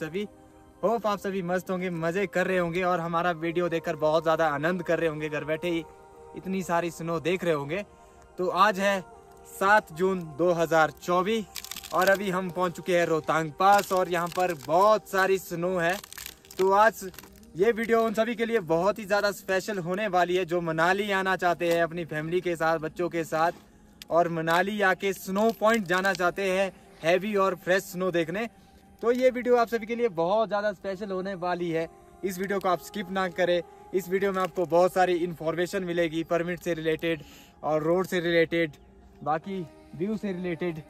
सभी होप आप सभी मस्त होंगे, मज़े कर रहे होंगे और हमारा वीडियो देखकर बहुत ज़्यादा आनंद कर रहे होंगे। घर बैठे ही इतनी सारी स्नो देख रहे होंगे। तो आज है सात जून 2024 और अभी हम पहुँच चुके हैं रोहतांग पास और यहाँ पर बहुत सारी स्नो है। तो आज ये वीडियो उन सभी के लिए बहुत ही ज़्यादा स्पेशल होने वाली है जो मनाली आना चाहते हैं अपनी फैमिली के साथ, बच्चों के साथ और मनाली आके स्नो पॉइंट जाना चाहते हैं हैवी और फ्रेश स्नो देखने। तो ये वीडियो आप सभी के लिए बहुत ज़्यादा स्पेशल होने वाली है। इस वीडियो को आप स्किप ना करें। इस वीडियो में आपको बहुत सारी इन्फॉर्मेशन मिलेगी परमिट से रिलेटेड और रोड से रिलेटेड बाकी व्यू से रिलेटेड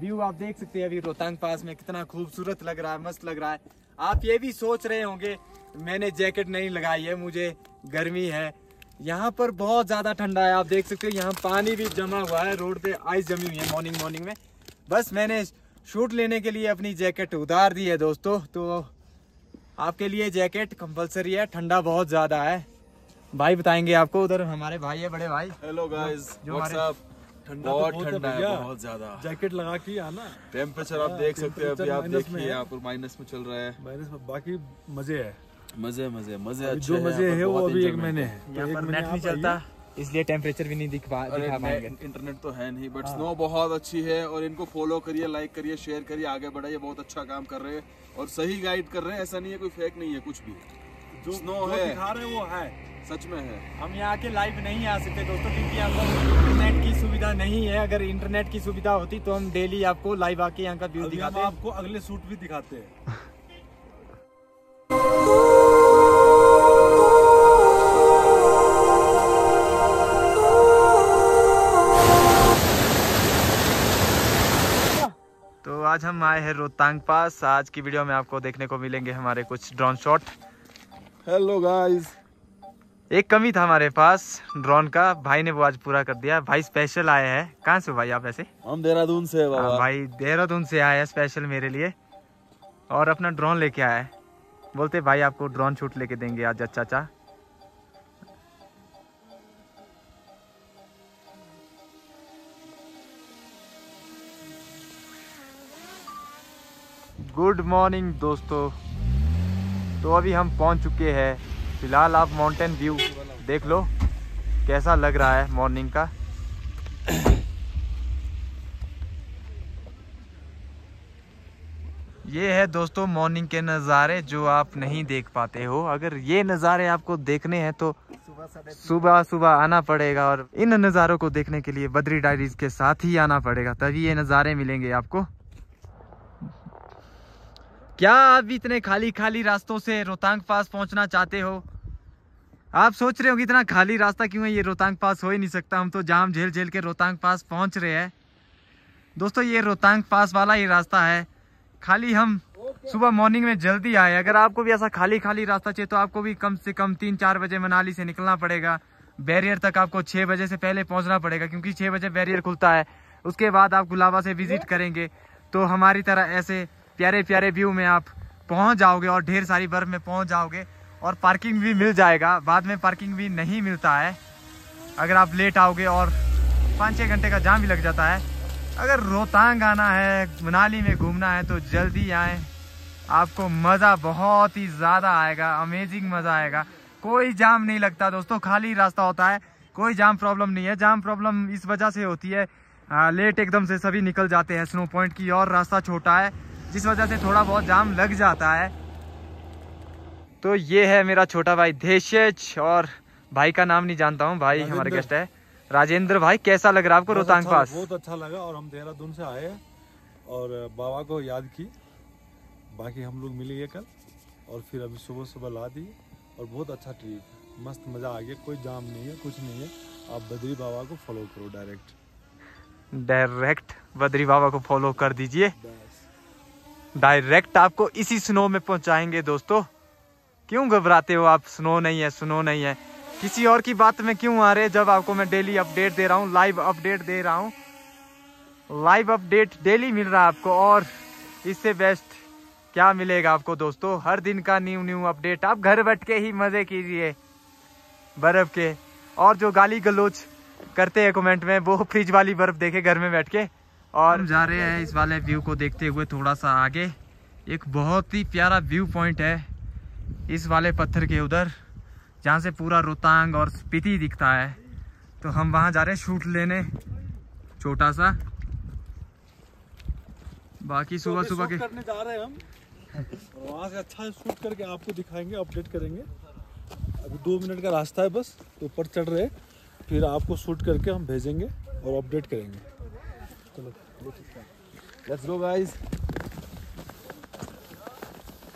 व्यू आप देख सकते हैं अभी रोहतांग पास में, कितना खूबसूरत लग रहा है, मस्त लग रहा है। आप ये भी सोच रहे होंगे, मैंने जैकेट नहीं लगाई है, मुझे गर्मी है। यहाँ पर बहुत ज़्यादा ठंडा है, आप देख सकते हो, यहाँ पानी भी जमा हुआ है, रोड पे आइस जमी हुई है मॉर्निंग मॉर्निंग में। बस मैंने शूट लेने के लिए अपनी जैकेट उतार दी है दोस्तों। तो आपके लिए जैकेट कंपलसरी है ठंडा बहुत ज़्यादा है। भाई बताएँगे आपको उधर हमारे भाई है बड़े भाई। हेलो गाइस व्हाट्सअप ठंडा बहुत तो बहुत है ठंडा है बहुत ज़्यादा। जैकेट लगा के आना टेम्परेचर आप देख सकते हैं अभी आप देखिए यहाँ पर माइनस में चल रहा है। माइनस में बाकी मज़े है। मज़े मज़े मज़े अच्छे जो मज़े है वो अभी एक महीने है। है। तो यहाँ पर नेट नहीं चलता। इसलिए टेम्परेचर भी नहीं दिख पा दिखा पाएँगे। इंटरनेट तो है नहीं बट हाँ। स्नो बहुत अच्छी है और इनको फॉलो करिए लाइक करिए शेयर करिए आगे बढ़ाइए बहुत अच्छा काम कर रहे हैं और सही गाइड कर रहे हैं ऐसा नहीं है कोई फेक नहीं है कुछ भी जो स्नो जो है। दिखा रहे वो है। सच में है। हम यहाँ के लाइव नहीं आ सकते दोस्तों क्योंकि यहाँ पर इंटरनेट की सुविधा नहीं है। अगर इंटरनेट की सुविधा होती तो हम डेली आपको लाइव आके यहाँ का व्यू हम दिखाते। आपको अगले सूट भी दिखाते हैं। आज हम आए हैं रोहतांग पास। आज की वीडियो में आपको देखने को मिलेंगे हमारे कुछ ड्रोन शॉट हेलो गाइस एक कमी था हमारे पास ड्रोन का। भाई ने वो आज पूरा कर दिया। भाई स्पेशल आए हैं। कहाँ से भाई आप ऐसे हम देहरादून से हाँ, बाबा। भाई देहरादून से आए हैं स्पेशल मेरे लिए। और अपना ड्रोन लेके आए हैं। बोलते भाई आपको ड्रोन शूट लेके देंगे आज अच्छा अच्छा गुड मॉर्निंग दोस्तों। तो अभी हम पहुँच चुके हैं फ़िलहाल आप माउंटेन व्यू देख लो, कैसा लग रहा है मॉर्निंग का। ये है दोस्तों मॉर्निंग के नज़ारे जो आप नहीं देख पाते हो। अगर ये नज़ारे आपको देखने हैं तो सुबह सुबह आना पड़ेगा और इन नज़ारों को देखने के लिए बद्री डायरीज के साथ ही आना पड़ेगा, तभी ये नज़ारे मिलेंगे आपको। क्या आप भी इतने खाली खाली रास्तों से रोहतांग पास पहुँचना चाहते हो? आप सोच रहे हो कि इतना खाली रास्ता क्यों है? ये रोहतांग पास हो ही नहीं सकता। हम तो जाम झेल झेल के रोहतांग पास पहुँच रहे हैं। दोस्तों, ये रोहतांग पास वाला ही रास्ता है। खाली हम सुबह मॉर्निंग में जल्दी आए। अगर आपको भी ऐसा खाली खाली रास्ता चाहिए तो आपको भी कम से कम तीन चार बजे मनाली से निकलना पड़ेगा। बैरियर तक आपको छः बजे से पहले पहुँचना पड़ेगा, क्योंकि छः बजे बैरियर खुलता है। उसके बाद आप गुलाबा से विज़िट करेंगे। तो हमारी तरह ऐसे प्यारे प्यारे व्यू में आप पहुँच जाओगे और ढेर सारी बर्फ़ में पहुँच जाओगे और पार्किंग भी मिल जाएगा। बाद में पार्किंग भी नहीं मिलता है। अगर आप लेट आओगे और पाँच छः घंटे का जाम भी लग जाता है अगर रोहतांग आना है मनाली में घूमना है तो जल्दी आए। आपको मज़ा बहुत ही ज़्यादा आएगा अमेजिंग मज़ा आएगा। कोई जाम नहीं लगता दोस्तों खाली रास्ता होता है। कोई जाम प्रॉब्लम नहीं है। जाम प्रॉब्लम इस वजह से होती है आ, लेट एकदम से सभी निकल जाते हैं स्नो पॉइंट की और रास्ता छोटा है। जिस वजह से थोड़ा बहुत जाम लग जाता है। तो ये है मेरा छोटा भाई देशेज और भाई का नाम नहीं जानता हूँ भाई हमारे गेस्ट है। राजेंद्र भाई कैसा लग रहा है आपको रोहतांग अच्छा- पास? बहुत अच्छा लगा और हम देहरादून से आए और बाबा को याद की। बाकी हम लोग मिलेंगे कल और फिर अभी सुबह सुबह ला दिए और बहुत अच्छा ट्रिप मस्त मज़ा आ गया कोई जाम नहीं है कुछ नहीं है। आप बद्री बाबा को फॉलो करो डायरेक्ट डायरेक्ट बद्री बाबा को फॉलो कर दीजिए। डायरेक्ट आपको इसी स्नो में पहुंचाएँगे दोस्तों। क्यों घबराते हो आप? स्नो नहीं है, स्नो नहीं है। किसी और की बात में क्यों आ रहे जब आपको मैं डेली अपडेट दे रहा हूँ, लाइव अपडेट दे रहा हूँ। लाइव अपडेट डेली मिल रहा है आपको और इससे बेस्ट क्या मिलेगा आपको दोस्तों? हर दिन का न्यू न्यू अपडेट। आप घर बैठ के ही मज़े कीजिए, बर्फ़ के। और जो गाली गलोच करते हैं कमेंट में, वो फ्रिज वाली बर्फ़ देखे घर में बैठ के। और हम जा रहे हैं इस वाले व्यू को देखते हुए थोड़ा सा आगे। एक बहुत ही प्यारा व्यू पॉइंट है इस वाले पत्थर के उधर जहाँ से पूरा रोहतांग और स्पीति दिखता है। तो हम वहाँ जा रहे हैं शूट लेने छोटा सा। बाकी सुबह तो सुबह के करने जा रहे हैं हम। वहाँ से अच्छा शूट करके आपको दिखाएँगे अपडेट करेंगे। अभी दो मिनट का रास्ता है बस तो ऊपर चढ़ रहे फिर आपको शूट करके हम भेजेंगे और अपडेट करेंगे। चलो। लेट्स गो गाइस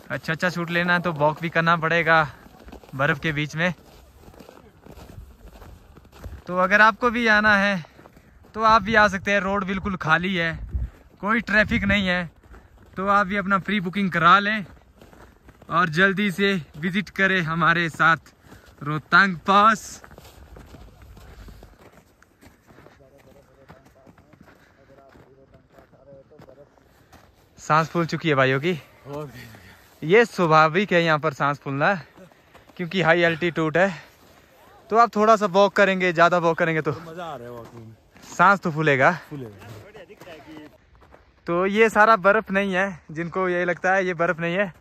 अच्छा अच्छा शूट लेना है तो वॉक भी करना पड़ेगा बर्फ़ के बीच में। तो अगर आपको भी आना है तो आप भी आ सकते हैं। रोड बिल्कुल खाली है, कोई ट्रैफ़िक नहीं है। तो आप भी अपना प्री बुकिंग करा लें और जल्दी से विज़िट करें हमारे साथ रोहतांग पास सांस फूल चुकी है भाइयों की। ये स्वाभाविक है यहाँ पर सांस फूलना क्योंकि हाई एल्टीट्यूड है। तो आप थोड़ा सा वॉक करेंगे ज़्यादा वॉक करेंगे तो मज़ा आ रहा है में। सांस तो फूलेगा। तो ये सारा बर्फ़ नहीं है जिनको ये लगता है ये बर्फ़ नहीं है।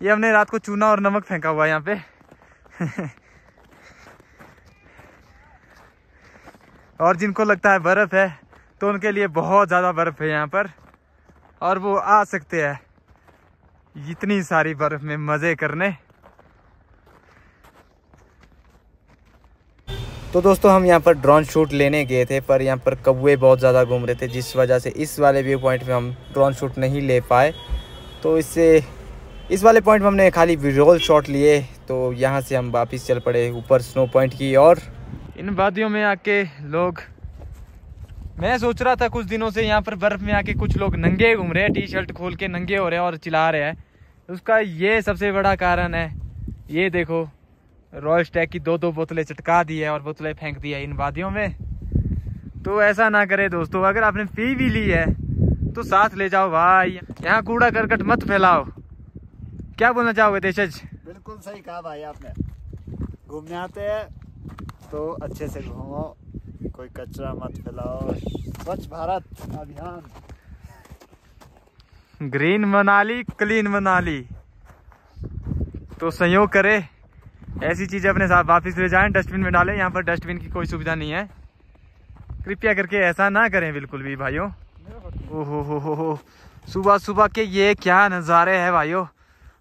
ये हमने रात को चूना और नमक फेंका हुआ है यहाँ पे। और जिनको लगता है बर्फ़ है तो उनके लिए बहुत ज़्यादा बर्फ़ है यहाँ पर। और वो आ सकते हैं। इतनी सारी बर्फ़ में मज़े करने। तो दोस्तों, हम यहाँ पर ड्रोन शूट लेने गए थे, पर यहाँ पर कौए बहुत ज़्यादा घूम रहे थे, जिस वजह से इस वाले व्यू पॉइंट में हम ड्रोन शूट नहीं ले पाए। तो इससे, इस वाले पॉइंट में हमने खाली विजुअल शॉट लिए तो यहाँ से हम वापस चल पड़े ऊपर स्नो पॉइंट की और इन वादियों में आके लोग मैं सोच रहा था कुछ दिनों से यहाँ पर बर्फ़ में आके कुछ लोग नंगे घूम रहे हैं टी शर्ट खोल के नंगे हो रहे हैं और चिल्ला रहे हैं। उसका ये सबसे बड़ा कारण है। ये देखो रॉयल स्टैग की दो दो बोतलें चटका दी है और बोतलें फेंक दी है इन वादियों में। तो ऐसा ना करे दोस्तों, अगर आपने पी भी ली है तो साथ ले जाओ भाई। यहाँ कूड़ा करकट मत फैलाओ। क्या बोलना चाहोगे देशज बिल्कुल सही कहा भाई आपने। घूमने आते हैं तो अच्छे से घूमो। कोई कचरा मत फैलाओ। स्वच्छ भारत अभियान। Green Manali, clean Manali. तो संयोग करे। ऐसी चीज़ें अपने साथ वापस ले जाएँ, डस्टबिन में डालें। यहाँ पर डस्टबिन की कोई सुविधा नहीं है। कृपया करके ऐसा ना करें बिल्कुल भी, भाइयों। ओहो, हो हो हो। सुबह सुबह के ये क्या नज़ारे हैं, भाइयों।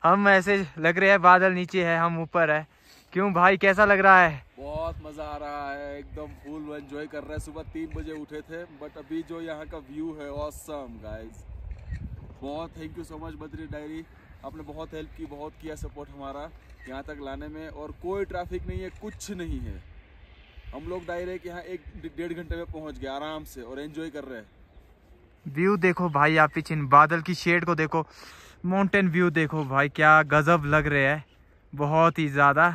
हम ऐसे लग रहे हैं, बादल नीचे है, हम ऊपर है। क्यों भाई कैसा लग रहा है? बहुत मज़ा आ रहा है एकदम फुल एंजॉय कर रहे हैं। सुबह तीन बजे उठे थे बट अभी जो यहाँ का व्यू है ऑसम गाइस बहुत thank you so much Badri diary आपने बहुत हेल्प की बहुत किया सपोर्ट हमारा यहाँ तक लाने में और कोई ट्रैफ़िक नहीं है कुछ नहीं है। हम लोग डायरेक्ट यहाँ एक डेढ़ घंटे में पहुँच गए आराम से और एंजॉय कर रहे हैं। व्यू देखो भाई आप पीछे बादल की शेड को देखो। माउंटेन व्यू देखो भाई क्या गजब लग रहे हैं। बहुत ही ज़्यादा।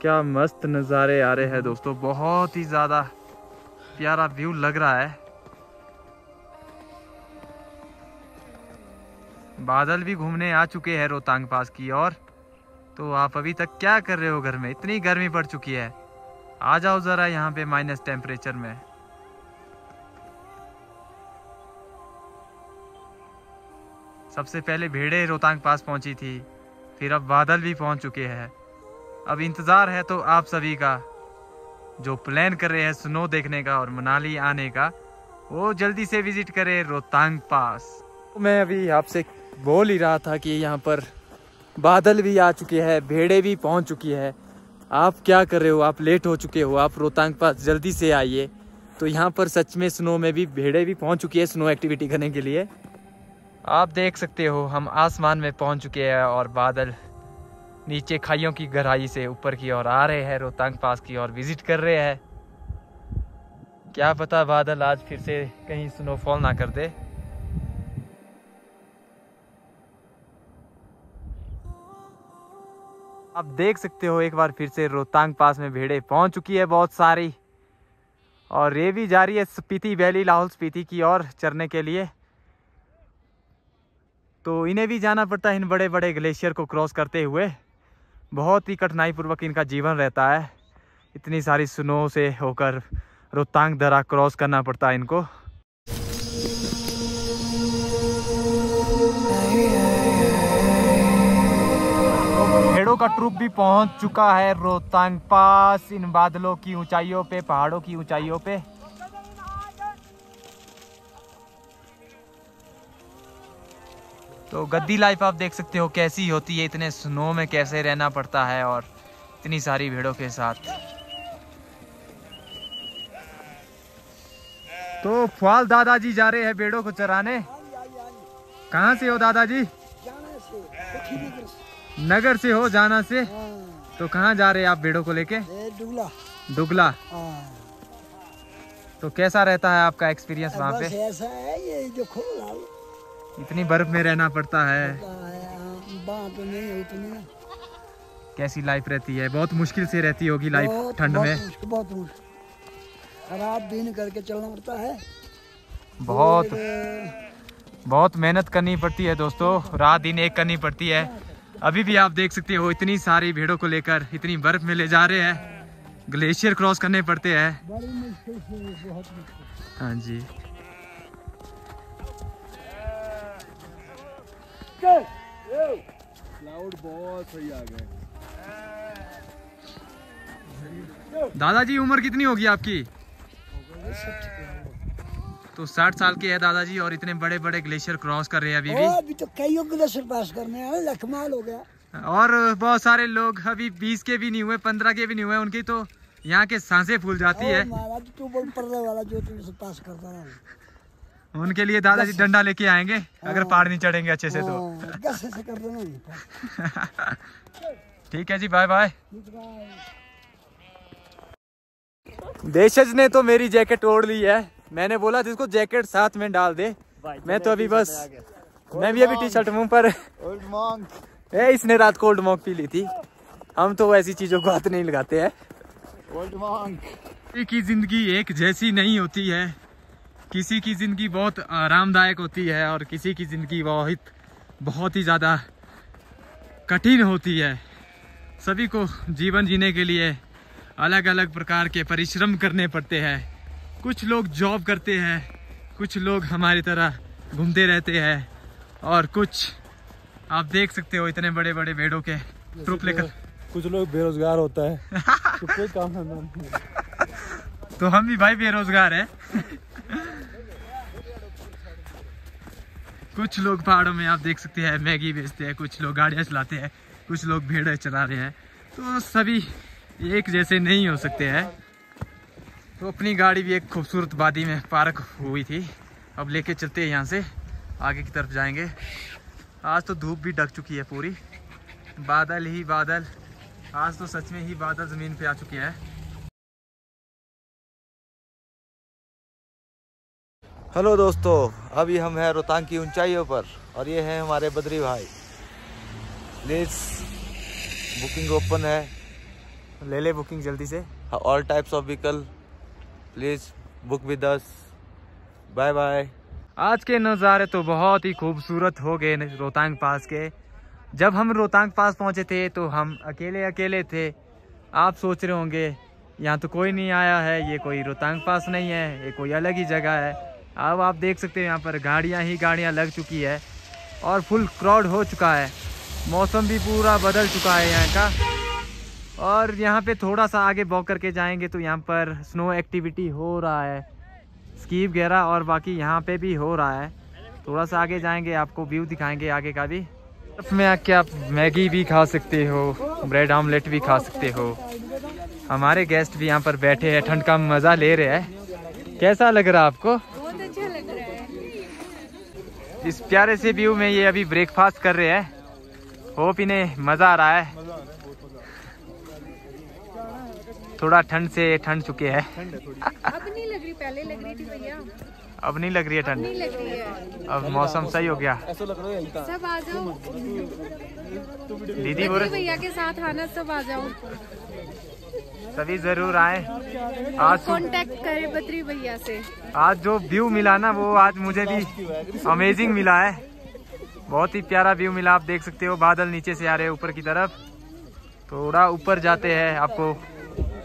क्या मस्त नज़ारे आ रहे हैं दोस्तों। बहुत ही ज़्यादा प्यारा व्यू लग रहा है। बादल भी घूमने आ चुके हैं रोहतांग पास की और तो आप अभी तक क्या कर रहे हो घर में? इतनी गर्मी पड़ चुकी है। आ जाओ ज़रा यहाँ पे माइनस टेम्परेचर में। सबसे पहले भेड़े रोहतांग पास पहुँची थी, फिर अब बादल भी पहुँच चुके हैं। अब इंतज़ार है तो आप सभी का जो प्लान कर रहे हैं स्नो देखने का और मनाली आने का वो जल्दी से विज़िट करें रोहतांग पास। मैं अभी आपसे बोल ही रहा था कि यहाँ पर बादल भी आ चुके हैं भेड़े भी पहुँच चुकी है। आप क्या कर रहे हो? आप लेट हो चुके हो। आप रोहतांग पास जल्दी से आइए। तो यहाँ पर सच में स्नो में भी भेड़े भी पहुँच चुकी है स्नो एक्टिविटी करने के लिए। आप देख सकते हो हम आसमान में पहुँच चुके हैं और बादल नीचे खाइयों की गहराई से ऊपर की ओर आ रहे हैं, रोहतांग पास की ओर विज़िट कर रहे हैं। क्या पता बादल आज फिर से कहीं स्नोफॉल ना कर दे। आप देख सकते हो, एक बार फिर से रोहतांग पास में भेड़े पहुँच चुकी है बहुत सारी। और ये भी जा रही है स्पीति वैली, लाहौल स्पीति की ओर चरने के लिए। तो इन्हें भी जाना पड़ता है इन बड़े बड़े ग्लेशियर को क्रॉस करते हुए। बहुत ही कठिनाई पूर्वक इनका जीवन रहता है। इतनी सारी स्नो से होकर रोहतांग दरा क्रॉस करना पड़ता है इनको। भेड़ों का ट्रुप भी पहुँच चुका है रोहतांग, पास इन बादलों की ऊंचाइयों पे, पहाड़ों की ऊंचाइयों पे। तो गद्दी लाइफ आप देख सकते हो कैसी होती है, इतने स्नो में कैसे रहना पड़ता है और इतनी सारी भेड़ों के साथ। तो फुआल दादाजी जा रहे हैं भेड़ों को चराने। कहाँ से हो दादाजी? नगर से हो, जाना से? तो कहाँ जा रहे हैं आप भेड़ों को लेके? डुगला। दुगला हाँ तो कैसा रहता है आपका एक्सपीरियंस वहाँ पे? ऐसा है, ये खोला इतनी बर्फ़ में रहना पड़ता है। कैसी लाइफ रहती है? बहुत मुश्किल से रहती होगी लाइफ ठंड में। बहुत रात दिन करके चलना पड़ता है। बहुत बहुत मेहनत करनी पड़ती है दोस्तों। रात दिन एक करनी पड़ती है। अभी भी आप देख सकते हो इतनी सारी भीड़ों को लेकर इतनी बर्फ़ में ले जा रहे हैं। ग्लेशियर क्रॉस करने पड़ते हैं। हाँ जी। क्लाउड बहुत सही आ गए। दादाजी उम्र कितनी होगी आपकी? तो साठ साल के है दादाजी और इतने बड़े बड़े ग्लेशियर क्रॉस कर रहे हैं अभी भी। अभी तो कई ग्लेशियर पास करने हैं लखमाल हो गया। और बहुत सारे लोग अभी बीस के भी नहीं हुए पंद्रह के भी नहीं हुए उनकी तो यहाँ के साँसें फूल जाती है। महाराज तू वाला जो तुमसे पास करता रहा उनके लिए दादाजी डंडा लेके आएँगे अगर पहाड़ नहीं चढ़ेंगे अच्छे से तो। हाँ, गस से कर देना नहीं ठीक है जी बाय बाय देशज ने तो मेरी जैकेट ओढ़ ली है। मैंने बोला जिसको जैकेट साथ में डाल दे। मैं तो अभी बस मैं भी अभी टी शर्ट मुँह पर। ओल्ड मॉन्क ए इसने रात कोल्ड मॉक पी ली थी। हम तो ऐसी चीज़ों को हाथ नहीं लगाते हैं। ओल्ड मॉन्क की ज़िंदगी एक जैसी नहीं होती है। किसी की ज़िंदगी बहुत आरामदायक होती है और किसी की ज़िंदगी बहुत बहुत ही ज़्यादा कठिन होती है। सभी को जीवन जीने के लिए अलग अलग प्रकार के परिश्रम करने पड़ते हैं। कुछ लोग जॉब करते हैं कुछ लोग हमारी तरह घूमते रहते हैं और कुछ आप देख सकते हो इतने बड़े बड़े भेड़ों के ट्रुप लेकर। कुछ लोग बेरोजगार होता है। तो कोई काम धंधा नहीं है। तो हम भी भाई बेरोजगार हैं। कुछ लोग पहाड़ों में, आप देख सकते हैं, मैगी बेचते हैं, कुछ लोग गाड़ियाँ चलाते हैं, कुछ लोग भेड़ें चला रहे हैं। तो सभी एक जैसे नहीं हो सकते हैं। तो अपनी गाड़ी भी एक खूबसूरत वादी में पार्क हुई थी। अब लेके चलते हैं यहाँ से, आगे की तरफ़ जाएँगे। आज तो धूप भी ढक चुकी है पूरी। बादल ही बादल, आज तो सच में ही बादल ज़मीन पे आ चुके हैं। हेलो दोस्तों अभी हम हैं रोहतांग की ऊंचाइयों पर और ये हैं हमारे बद्री भाई। प्लीज़ बुकिंग ओपन है। ले ले बुकिंग जल्दी से। All types of vehicle please book with us bye bye आज के नज़ारे तो बहुत ही खूबसूरत हो गए रोहतांग पास के। जब हम रोहतांग पास पहुँचे थे तो हम अकेले अकेले थे। आप सोच रहे होंगे यहाँ तो कोई नहीं आया है ये कोई रोहतांग पास नहीं है ये कोई अलग ही जगह है। अब आप देख सकते हैं यहाँ पर गाड़ियाँ ही गाड़ियाँ लग चुकी है और फुल क्राउड हो चुका है। मौसम भी पूरा बदल चुका है यहाँ का। और यहाँ पे थोड़ा सा आगे वॉक करके जाएँगे तो यहाँ पर स्नो एक्टिविटी हो रहा है। स्की वगैरह और बाकी यहाँ पे भी हो रहा है। थोड़ा सा आगे जाएँगे, आपको व्यू दिखाएँगे आगे का भी। में आके आप मैगी भी खा सकते हो ब्रेड ऑमलेट भी खा सकते हो। हमारे गेस्ट भी यहाँ पर बैठे हैं, ठंड का मज़ा ले रहे हैं। कैसा लग रहा आपको बहुत अच्छा लग रहा है इस प्यारे से व्यू में ये अभी ब्रेकफास्ट कर रहे हैं। होप इन्हें मज़ा आ रहा है। थोड़ा ठंड से ठंड चुके हैं। अब नहीं लग रही पहले लग रही थी भैया। अब नहीं लग रही है ठंड। नहीं लग रही है। अब मौसम सही हो गया। सब आ जाओ। दीदी भैया के साथ आना सब आ जाओ। सभी ज़रूर आए। आज कांटेक्ट करें बद्री भैया से। आज जो व्यू मिला ना वो आज मुझे भी अमेजिंग मिला है। बहुत ही प्यारा व्यू मिला आप देख सकते हो बादल नीचे से आ रहे हैं ऊपर की तरफ़। थोड़ा ऊपर जाते हैं आपको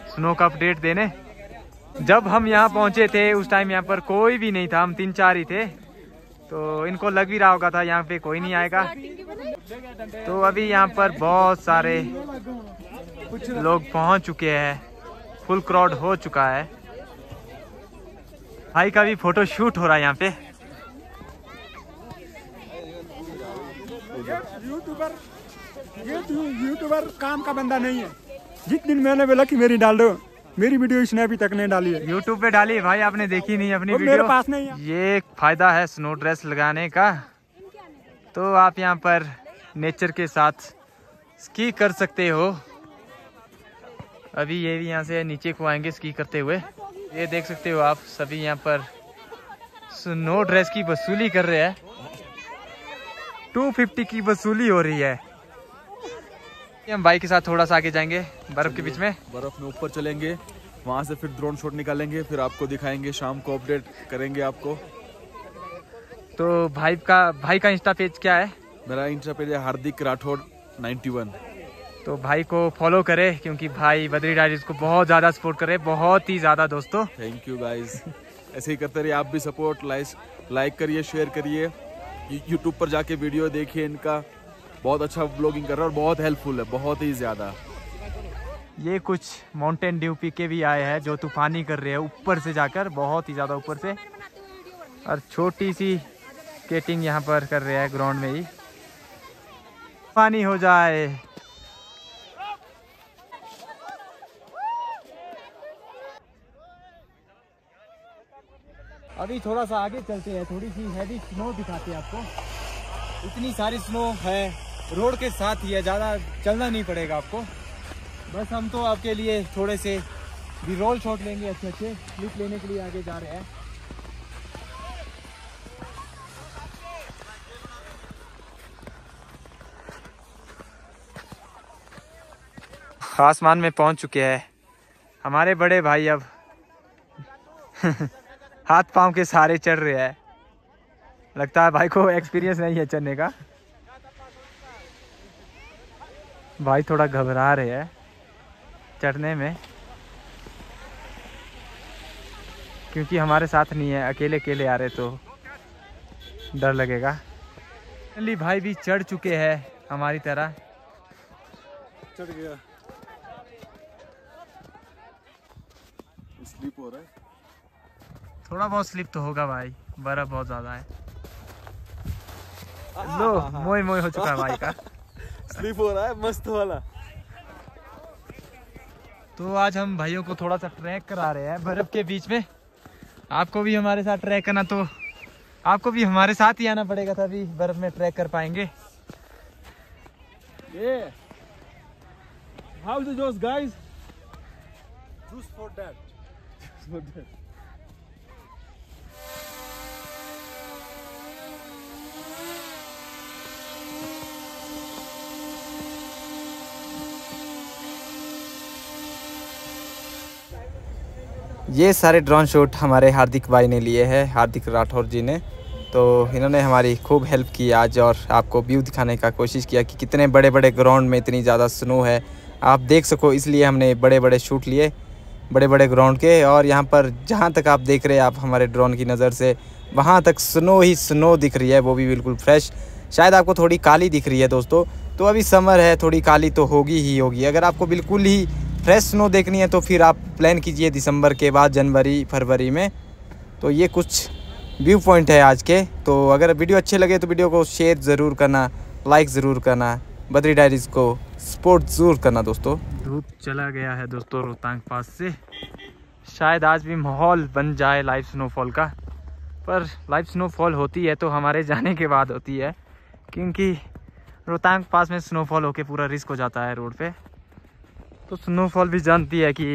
स्नो का अपडेट देने। जब हम यहाँ पहुँचे थे उस टाइम यहाँ पर कोई भी नहीं था हम तीन चार ही थे। तो इनको लग भी रहा होगा था यहाँ पे कोई नहीं आएगा। तो अभी यहाँ पर बहुत सारे लोग पहुँच चुके हैं। फुल क्राउड हो चुका है। भाई का भी फ़ोटो शूट हो रहा है यहाँ पे। यूट्यूबर तो यूट्यूबर काम का बंदा नहीं है। जिस दिन मैंने बोला कि मेरी डाल दो मेरी वीडियो इसने अभी तक नहीं डाली है। यूट्यूब पे डाली भाई आपने देखी नहीं अपनी वो मेरे पास नहीं है। ये फ़ायदा है स्नो ड्रेस लगाने का। तो आप यहाँ पर नेचर के साथ स्की कर सकते हो। अभी ये भी यहाँ से नीचे को आएँगे स्की करते हुए। ये देख सकते हो आप सभी यहाँ पर स्नो ड्रेस की वसूली कर रहे हैं। 250 की वसूली हो रही है। हम बाइक के साथ थोड़ा सा आगे जाएँगे बर्फ़ के बीच में। बर्फ़ में ऊपर चलेंगे वहाँ से फिर ड्रोन शॉट निकालेंगे फिर आपको दिखाएँगे शाम को अपडेट करेंगे आपको। तो भाई का भाई का इंस्टा पेज क्या है? मेरा इंस्टा पेज है हार्दिक राठौड़ 91 तो भाई को फॉलो करे क्योंकि भाई बद्री डायरीज को बहुत ज़्यादा सपोर्ट करे बहुत ही ज़्यादा दोस्तों। थैंक यू गाइस ऐसे ही करते रहिए आप भी सपोर्ट लाइक लाइक करिए शेयर करिए। यूट्यूब पर जाके वीडियो देखिए इनका। बहुत अच्छा ब्लॉगिंग कर रहा है और बहुत हेल्पफुल है बहुत ही ज़्यादा। ये कुछ माउंटेन ड्यू पी के भी आए हैं जो तूफानी कर रहे हैं ऊपर से जाकर बहुत ही ज़्यादा ऊपर से। और छोटी सी स्केटिंग यहाँ पर कर रहे हैं ग्राउंड में ही। पानी हो जाए। अभी थोड़ा सा आगे चलते हैं, थोड़ी सी हैवी स्नो दिखाते हैं आपको। इतनी सारी स्नो है रोड के साथ ही है, ज़्यादा चलना नहीं पड़ेगा आपको। बस हम तो आपके लिए थोड़े से भी रोल शॉट लेंगे अच्छे अच्छे क्लिप लेने के लिए आगे जा रहे हैं। आसमान में पहुँच चुके हैं। हमारे बड़े भाई अब हाथ पाँव के सहारे चढ़ रहे हैं। लगता है भाई को एक्सपीरियंस नहीं है चढ़ने का। भाई थोड़ा घबरा रहे हैं चढ़ने में। क्योंकि हमारे साथ नहीं है अकेले अकेले आ रहे तो डर लगेगा। फाइनली भाई भी चढ़ चुके हैं हमारी तरह। चढ़ गया। स्लिप हो रहा है। थोड़ा बहुत स्लिप तो होगा भाई बर्फ़ बहुत ज़्यादा है। लो मोई मोई हो चुका है भाई का। स्लिप हो रहा है मस्त वाला। तो आज हम भाइयों को थोड़ा सा ट्रैक करा रहे हैं बर्फ़ के बीच में। आपको भी हमारे साथ ट्रैक करना तो आपको भी हमारे साथ ही आना पड़ेगा तभी बर्फ़ में ट्रैक कर पाएँगे। ये। How is guys juice for dad ये सारे ड्रोन शॉट हमारे हार्दिक भाई ने लिए हैं, हार्दिक राठौर जी ने। तो इन्होंने हमारी खूब हेल्प की आज और आपको व्यू दिखाने का कोशिश किया कि कितने बड़े बड़े ग्राउंड में इतनी ज़्यादा स्नो है। आप देख सको, इसलिए हमने बड़े बड़े शूट लिए बड़े बड़े ग्राउंड के। और यहाँ पर जहाँ तक आप देख रहे हैं, आप हमारे ड्रोन की नज़र से, वहाँ तक स्नो ही स्नो दिख रही है, वो भी बिल्कुल फ्रेश शायद आपको थोड़ी काली दिख रही है दोस्तों। तो अभी समर है, थोड़ी काली तो होगी ही होगी। अगर आपको बिल्कुल ही फ्रेश स्नो देखनी है तो फिर आप प्लान कीजिए दिसंबर के बाद, जनवरी, फरवरी में। तो ये कुछ व्यू पॉइंट है आज के। तो अगर वीडियो अच्छे लगे तो वीडियो को शेयर ज़रूर करना, लाइक ज़रूर करना, बद्री डायरीज को सपोर्ट ज़रूर करना दोस्तों। धूप चला गया है दोस्तों रोहतांग पास से। शायद आज भी माहौल बन जाए लाइव स्नोफॉल का। पर लाइव स्नोफॉल होती है तो हमारे जाने के बाद होती है, क्योंकि रोहतांग पास में स्नोफॉल होके पूरा रिस्क हो जाता है रोड पे। तो स्नोफॉल भी जानती है कि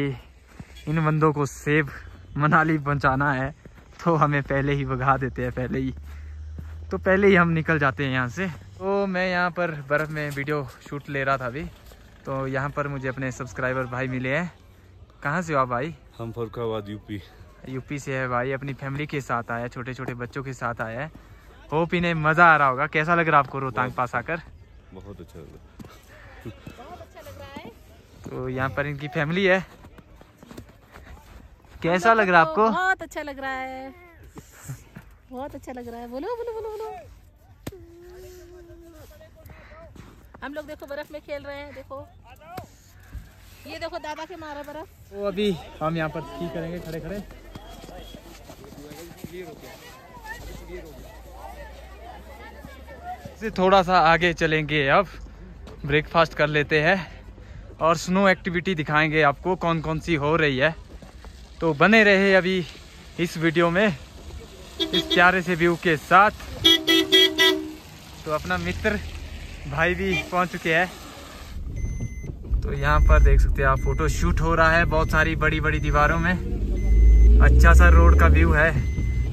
इन बंदों को सेब मनाली पहुंचाना है तो हमें पहले ही भगा देते हैं पहले ही। तो पहले ही हम निकल जाते हैं यहाँ से। तो मैं यहाँ पर बर्फ़ में वीडियो शूट ले रहा था अभी। तो यहाँ पर मुझे अपने सब्सक्राइबर भाई मिले हैं। कहाँ से हो आप भाई? हम फरुखाबाद यूपी। यूपी से है भाई अपनी फैमिली के साथ आया छोटे छोटे बच्चों के साथ आया है। होप इन्हें मज़ा आ रहा होगा। कैसा लग रहा है आपको रोहतांग पास आकर? बहुत अच्छा लगा। तो यहाँ पर इनकी फैमिली है। कैसा लग रहा है आपको? बहुत अच्छा लग रहा है। बहुत अच्छा लग रहा है। बोलो बोलो बोलो बोलो। हम लोग देखो बर्फ़ में खेल रहे हैं देखो। ये देखो दादा के मारा बर्फ़। तो अभी हम यहाँ पर स्की करेंगे खड़े खड़े। से थोड़ा सा आगे चलेंगे अब। ब्रेकफास्ट कर लेते हैं। और स्नो एक्टिविटी दिखाएँगे आपको कौन कौन सी हो रही है। तो बने रहे अभी इस वीडियो में इस प्यारे से व्यू के साथ। तो अपना मित्र भाई भी पहुँच चुके हैं। तो यहाँ पर देख सकते हैं आप फ़ोटो शूट हो रहा है बहुत सारी बड़ी बड़ी दीवारों में। अच्छा सा रोड का व्यू है।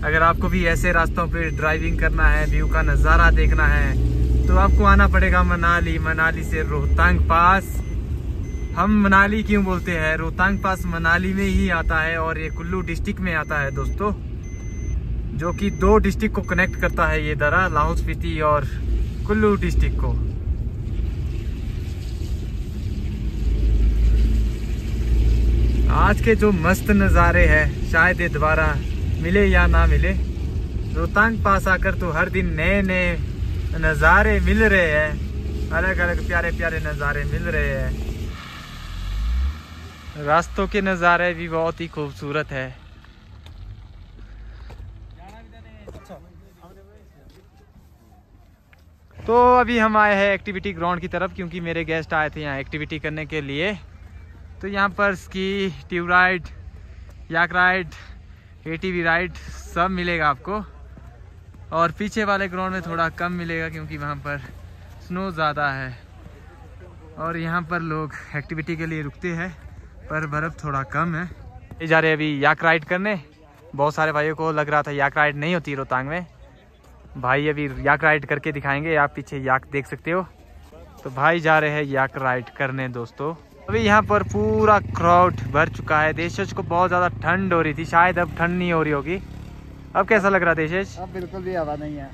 अगर आपको भी ऐसे रास्तों पे ड्राइविंग करना है व्यू का नज़ारा देखना है तो आपको आना पड़ेगा मनाली। मनाली से रोहतांग पास। हम मनाली क्यों बोलते हैं? रोहतांग पास मनाली में ही आता है और ये कुल्लू डिस्ट्रिक्ट में आता है दोस्तों, जो कि दो डिस्ट्रिक्ट को कनेक्ट करता है ये दरा, लाहौल स्पीति और कुल्लू डिस्ट्रिक्ट को। आज के जो मस्त नज़ारे हैं, शायद ये दोबारा मिले या ना मिले, रोहतांग पास आकर तो हर दिन नए नए नज़ारे मिल रहे हैं अलग अलग प्यारे प्यारे नज़ारे मिल रहे हैं। रास्तों के नज़ारे भी बहुत ही खूबसूरत है। तो अभी हम आए हैं एक्टिविटी ग्राउंड की तरफ़, क्योंकि मेरे गेस्ट आए थे यहाँ एक्टिविटी करने के लिए। तो यहाँ पर ski tube ride yak ride ATV ride सब मिलेगा आपको। और पीछे वाले ग्राउंड में थोड़ा कम मिलेगा, क्योंकि वहाँ पर स्नो ज़्यादा है। और यहाँ पर लोग एक्टिविटी के लिए रुकते हैं। पर बर्फ़ थोड़ा कम है। ये जा रहे अभी याक राइड करने। बहुत सारे भाइयों को लग रहा था याक राइड नहीं होती रोहतांग में। भाई अभी याक राइड करके दिखाएँगे आप पीछे याक देख सकते हो। तो भाई जा रहे हैं याक राइड करने दोस्तों। अभी यहाँ पर पूरा क्राउड भर चुका है। देशज को बहुत ज़्यादा ठंड हो रही थी शायद अब ठंड नहीं हो रही होगी। अब कैसा लग रहा है देशज? अब बिल्कुल भी हवा नहीं है।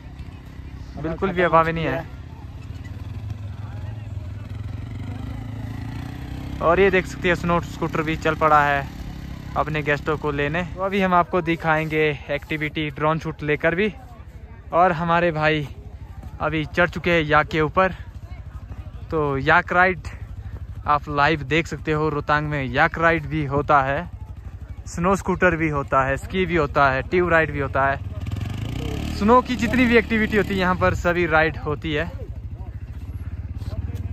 बिल्कुल भी हवा में नहीं है। और ये देख सकते हैं स्नो स्कूटर भी चल पड़ा है अपने गेस्टों को लेने। तो अभी हम आपको दिखाएँगे एक्टिविटी ड्रोन शूट लेकर भी। और हमारे भाई अभी चढ़ चुके हैं याक के ऊपर। तो याक राइड आप लाइव देख सकते हो, रोहतांग में याक राइड भी होता है स्नो स्कूटर भी होता है स्की भी होता है ट्यूब राइड भी होता है। स्नो की जितनी भी एक्टिविटी होती है, यहाँ पर सभी राइड होती है।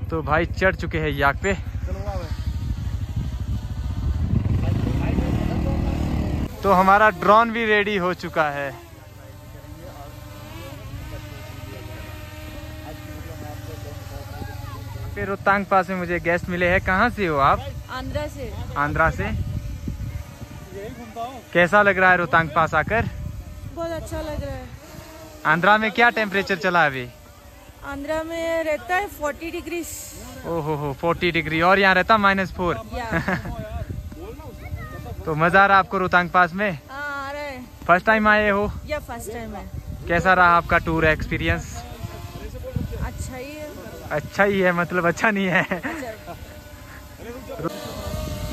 तो भाई चढ़ चुके हैं याक पे। तो हमारा ड्रोन भी रेडी हो चुका है। फिर रोहतांग पास में मुझे गेस्ट मिले हैं। कहाँ से हो आप? आंध्रा से। आंध्रा से। कैसा लग रहा है रोहतांग पास आकर? बहुत अच्छा लग रहा है। आंध्रा में क्या टेम्परेचर चला अभी? आंध्रा में रहता है फोर्टी डिग्री ओहो हो फोर्टी डिग्री और यहाँ रहता माइनस फोर तो मज़ा आ रहा आपको रोहतांग पास में? हाँ आ रहा है। फ़र्स्ट टाइम आए हो? या फ़र्स्ट टाइम है। कैसा रहा आपका टूर एक्सपीरियंस अच्छा ही है। अच्छा ही है मतलब अच्छा नहीं है। अच्छा।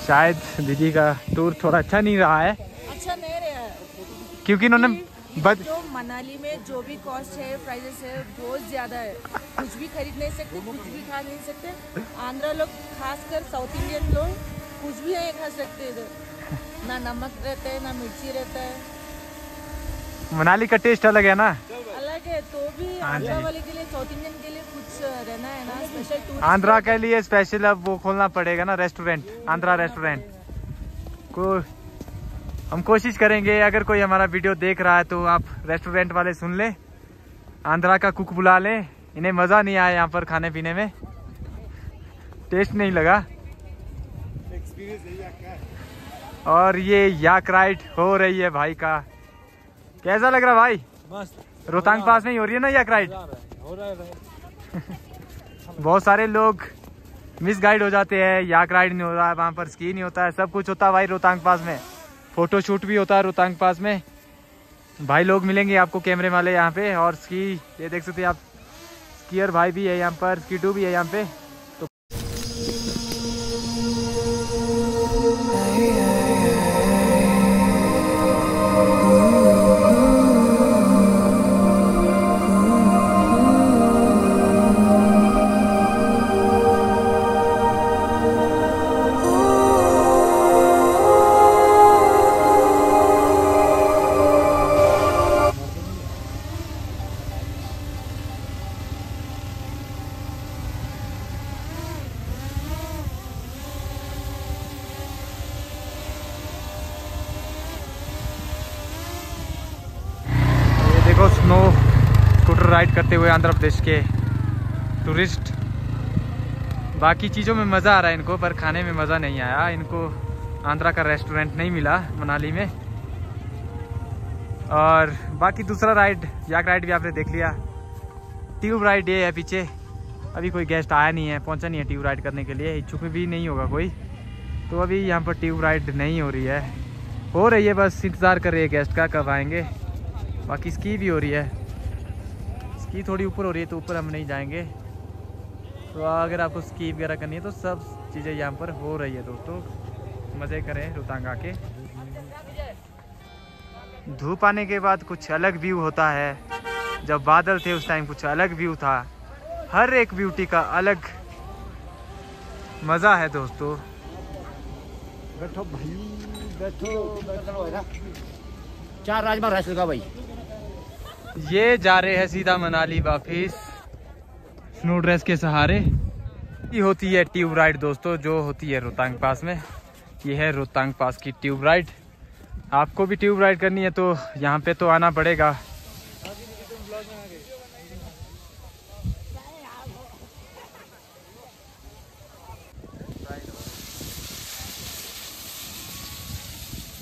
शायद दीदी का टूर थोड़ा अच्छा नहीं रहा है। अच्छा नहीं रहा है। क्योंकि इन्होंने बद जो मनाली में जो भी कॉस्ट है प्राइसेस है बहुत ज़्यादा है। कुछ भी खरीद नहीं सकते कुछ भी खा नहीं सकते। आंध्रा लोग खासकर साउथ इंडियन लोग कुछ भी नहीं खा सकते इधर। ना नमक रहता है ना मिर्ची रहता है। मनाली का टेस्ट अलग है ना? अलग है तो भी हाँ आंध्रा वाले के लिए साउथ इंडियन के लिए कुछ रहना है ना स्पेशल टूर आंध्रा के लिए स्पेशल अब वो खोलना पड़ेगा ना रेस्टोरेंट आंध्रा रेस्टोरेंट को हम कोशिश करेंगे अगर कोई हमारा वीडियो देख रहा है तो आप रेस्टोरेंट वाले सुन ले आंध्रा का कुक बुला ले। इन्हें मज़ा नहीं आया यहाँ पर खाने पीने में। टेस्ट नहीं लगा। और ये याक राइड हो रही है भाई का। कैसा लग रहा भाई? मस्त। रोहतांग पास में ही हो रही है ना याक राइड हो। रहा है बहुत सारे लोग मिस गाइड हो जाते हैं याक राइड नहीं हो रहा है वहाँ पर स्की नहीं होता है सब कुछ होता है भाई रोहतांग पास में। फ़ोटो शूट भी होता है रोहतांग पास में। भाई लोग मिलेंगे आपको कैमरे वाले यहाँ पे और स्की ये देख सकते हैं आप स्कीयर भाई भी है यहाँ पर स्कीटू भी है यहाँ पे। राइड करते हुए आंध्र प्रदेश के टूरिस्ट बाकी चीज़ों में मज़ा आ रहा है इनको, पर खाने में मज़ा नहीं आया। इनको आंध्रा का रेस्टोरेंट नहीं मिला मनाली में। और बाकी दूसरा राइड याक राइड भी आपने देख लिया। ट्यूब राइड ये है पीछे। अभी कोई गेस्ट आया नहीं है, पहुँचा नहीं है ट्यूब राइड करने के लिए। इच्छुक भी नहीं होगा कोई। तो अभी यहाँ पर ट्यूब राइड नहीं हो रही है। हो रही है, बस इंतज़ार कर रही है गेस्ट का, कब आएँगे। बाकी इसकी भी हो रही है। स्की थोड़ी ऊपर हो रही है तो ऊपर हम नहीं जाएँगे। तो अगर आपको स्की वगैरह करनी है तो सब चीज़ें यहाँ पर हो रही है दोस्तों। मज़े करें रोहतांग आके। धूप आने के बाद कुछ अलग व्यू होता है। जब बादल थे उस टाइम कुछ अलग व्यू था। हर एक ब्यूटी का अलग मज़ा है दोस्तों। बैठो भाई, बैठो बैठो। चार राजमा भाई। ये जा रहे हैं सीधा मनाली वापिस। स्नो ड्रेस के सहारे। ये होती है ट्यूब राइड दोस्तों, जो होती है रोहतांग पास में। ये है रोहतांग पास की ट्यूब राइड। आपको भी ट्यूब राइड करनी है तो यहाँ पे तो आना पड़ेगा।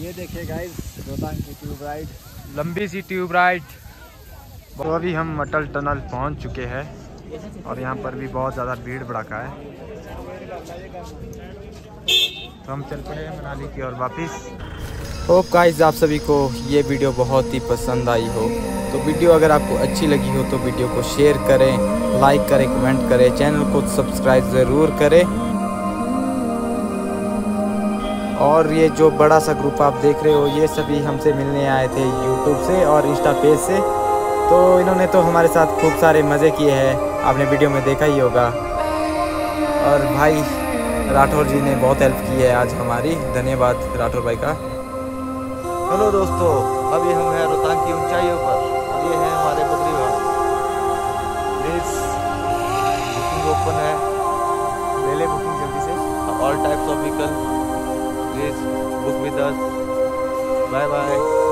ये देखिए गाइस रोहतांग की ट्यूब राइड। लंबी सी ट्यूब राइड। तो अभी हम अटल टनल पहुँच चुके हैं और यहाँ पर भी बहुत ज़्यादा भीड़ भड़ाका है। तो हम चल पड़े हैं मनाली की ओर वापस। होप गाइस आप सभी को ये वीडियो बहुत ही पसंद आई हो। तो वीडियो अगर आपको अच्छी लगी हो तो वीडियो को शेयर करें लाइक करें कमेंट करें चैनल को सब्सक्राइब ज़रूर करें। और ये जो बड़ा सा ग्रुप आप देख रहे हो, ये सभी हमसे मिलने आए थे यूट्यूब से और इंस्टा पेज से। तो इन्होंने तो हमारे साथ खूब सारे मज़े किए हैं। आपने वीडियो में देखा ही होगा। और भाई, राठौर जी ने बहुत हेल्प की है आज हमारी। धन्यवाद राठौर भाई का। हेलो दोस्तों अभी हम हैं रोहतांग की ऊंचाइयों पर। ये है हमारे बद्री बुकिंग ओपन है। ले ले बुकिंग जल्दी से। All types of vehicle please book with us bye bye